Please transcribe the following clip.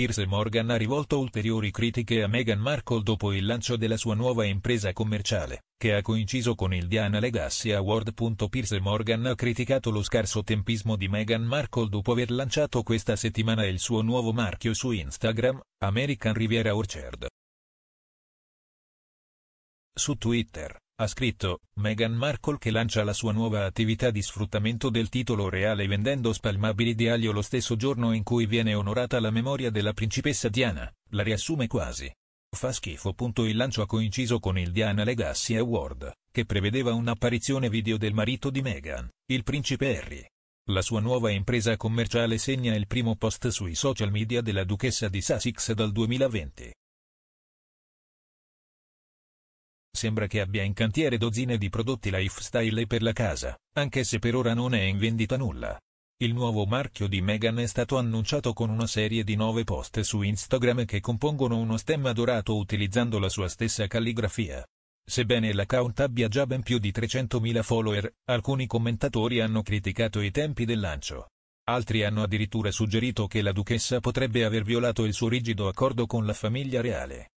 Piers Morgan ha rivolto ulteriori critiche a Meghan Markle dopo il lancio della sua nuova impresa commerciale, che ha coinciso con il Diana Legacy Award. Piers Morgan ha criticato lo scarso tempismo di Meghan Markle dopo aver lanciato questa settimana il suo nuovo marchio su Instagram, American Riviera Orchard. Su Twitter, ha scritto, Meghan Markle che lancia la sua nuova attività di sfruttamento del titolo reale vendendo spalmabili di aglio lo stesso giorno in cui viene onorata la memoria della principessa Diana, la riassume quasi. Fa schifo. Il lancio ha coinciso con il Diana Legacy Award, che prevedeva un'apparizione video del marito di Meghan, il principe Harry. La sua nuova impresa commerciale segna il primo post sui social media della duchessa di Sussex dal 2020. Sembra che abbia in cantiere dozzine di prodotti lifestyle per la casa, anche se per ora non è in vendita nulla. Il nuovo marchio di Meghan è stato annunciato con una serie di nove post su Instagram che compongono uno stemma dorato utilizzando la sua stessa calligrafia. Sebbene l'account abbia già ben più di 300.000 follower, alcuni commentatori hanno criticato i tempi del lancio. Altri hanno addirittura suggerito che la duchessa potrebbe aver violato il suo rigido accordo con la famiglia reale.